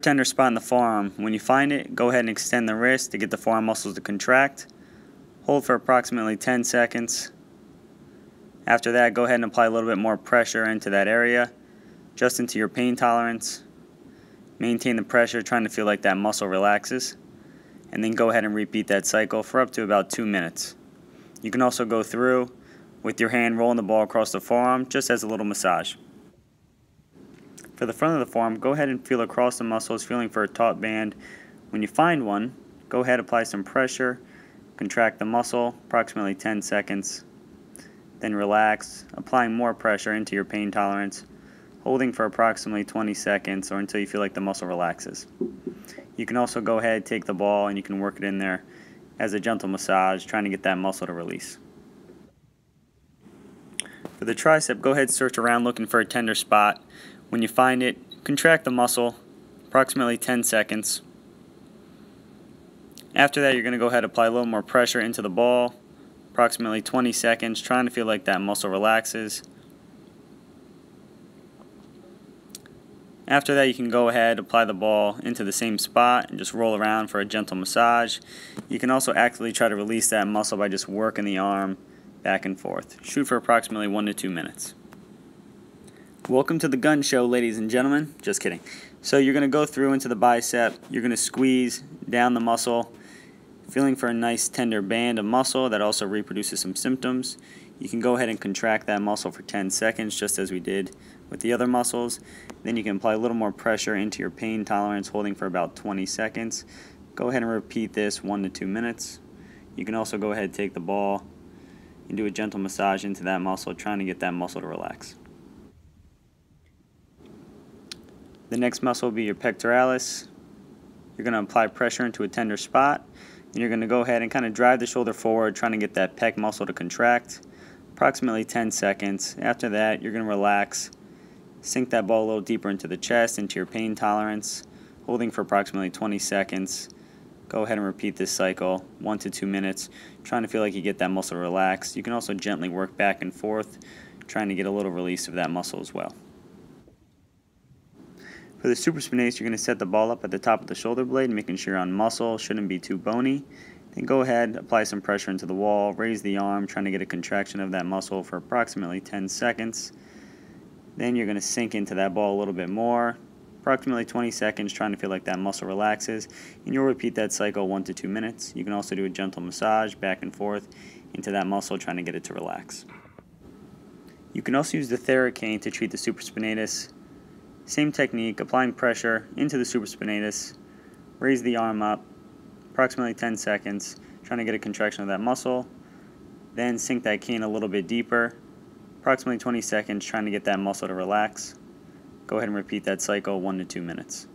tender spot in the forearm. When you find it, go ahead and extend the wrist to get the forearm muscles to contract. Hold for approximately 10 seconds. After that, go ahead and apply a little bit more pressure into that area, just into your pain tolerance. Maintain the pressure, trying to feel like that muscle relaxes. And then go ahead and repeat that cycle for up to about two minutes. You can also go through with your hand rolling the ball across the forearm just as a little massage. For the front of the forearm, go ahead and feel across the muscles, feeling for a taut band. When you find one, go ahead apply some pressure, contract the muscle approximately 10 seconds, then relax, applying more pressure into your pain tolerance, holding for approximately 20 seconds or until you feel like the muscle relaxes. You can also go ahead, take the ball, and you can work it in there as a gentle massage, trying to get that muscle to release. For the tricep, go ahead search around looking for a tender spot. When you find it, contract the muscle approximately 10 seconds. After that, you're going to go ahead and apply a little more pressure into the ball, approximately 20 seconds, trying to feel like that muscle relaxes. After that, you can go ahead, apply the ball into the same spot, and just roll around for a gentle massage. You can also actively try to release that muscle by just working the arm back and forth. Shoot for approximately one to two minutes. Welcome to the gun show, ladies and gentlemen. Just kidding. So you're going to go through into the bicep. You're going to squeeze down the muscle, feeling for a nice tender band of muscle that also reproduces some symptoms. You can go ahead and contract that muscle for 10 seconds, just as we did with the other muscles. Then you can apply a little more pressure into your pain tolerance, holding for about 20 seconds. Go ahead and repeat this one to two minutes. You can also go ahead and take the ball and do a gentle massage into that muscle, trying to get that muscle to relax. The next muscle will be your pectoralis. You're going to apply pressure into a tender spot. And you're going to go ahead and kind of drive the shoulder forward, trying to get that pec muscle to contract. Approximately 10 seconds. After that, you're going to relax Sink that ball a little deeper into the chest, into your pain tolerance, holding for approximately 20 seconds. Go ahead and repeat this cycle, one to two minutes, trying to feel like you get that muscle relaxed. You can also gently work back and forth, trying to get a little release of that muscle as well. For the supraspinatus, you're going to set the ball up at the top of the shoulder blade, making sure on muscle, shouldn't be too bony. Then go ahead, apply some pressure into the wall, raise the arm, trying to get a contraction of that muscle for approximately 10 seconds. Then you're going to sink into that ball a little bit more, approximately 20 seconds, trying to feel like that muscle relaxes. And you'll repeat that cycle one to two minutes. You can also do a gentle massage back and forth into that muscle, trying to get it to relax. You can also use the Theracane to treat the supraspinatus. Same technique, applying pressure into the supraspinatus, raise the arm up, approximately 10 seconds, trying to get a contraction of that muscle. Then sink that cane a little bit deeper, approximately 20 seconds trying to get that muscle to relax. Go ahead and repeat that cycle one to two minutes.